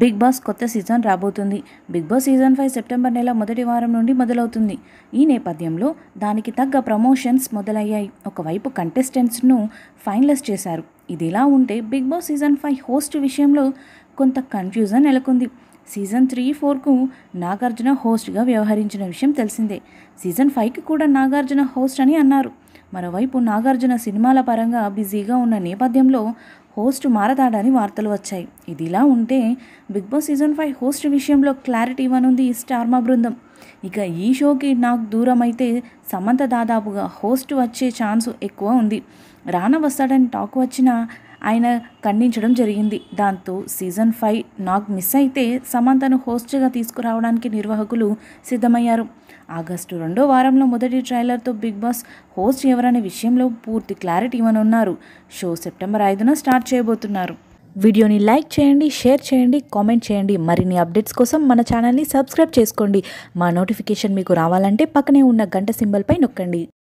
Big boss కొత్త season రాబోతుంది. Bigg Boss season five September నెల మొదటి వారం నుండి మొదలవుతుంది. ఈ నేపథ్యంలో దానికి తగ్గ ప్రమోషన్స్ మొదలయ్యాయి. ఒకవైపు కంటెస్టెంట్స్ను ఫైనలైజ్ చేశారు. ఇదిలా ఉంటే Big Boss season five host విషయంలో కొంత కన్ఫ్యూజన్ నెలకొంది. సీజన్ త్రీ ఫోర్కు నాగార్జున హోస్ట్గా వ్యవహరించిన విషయం తెలిసిందే. సీజన్ ఫైవ్కి కూడా నాగార్జున హోస్ట్ అని అన్నారు. మరోవైపు నాగార్జున సినిమాల పరంగా బిజీగా ఉన్న నేపథ్యంలో హోస్ట్ మారతాడని వార్తలు వచ్చాయి. ఇదిలా ఉంటే Bigg Boss season five host విషయంలో క్లారిటీ ఇవ్వనుంది స్టార్మా బృందం. ఇక ఈ షోకి నాకు దూరం అయితే సమంత దాదాపుగా హోస్ట్ వచ్చే ఛాన్స్ ఎక్కువ ఉంది. రాన వస్తాడని టాక్ వచ్చినా ఆయన ఖండించడం జరిగింది. దాంతో సీజన్ ఫైవ్ నాకు మిస్ అయితే సమంతను హోస్ట్గా తీసుకురావడానికి నిర్వాహకులు సిద్ధమయ్యారు. ఆగస్టు రెండో వారంలో మొదటి ట్రైలర్తో బిగ్ బాస్ హోస్ట్ ఎవరనే విషయంలో పూర్తి క్లారిటీ ఇవ్వనున్నారు. షో సెప్టెంబర్ ఐదున స్టార్ట్ చేయబోతున్నారు. వీడియోని లైక్ చేయండి షేర్ చేయండి కామెంట్ చేయండి. మరిన్ని అప్డేట్స్ కోసం మన ఛానల్ని సబ్స్క్రైబ్ చేసుకోండి. మా నోటిఫికేషన్ మీకు రావాలంటే పక్కనే ఉన్న గంట సింబల్పై నొక్కండి.